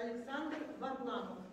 Олександр Варламов.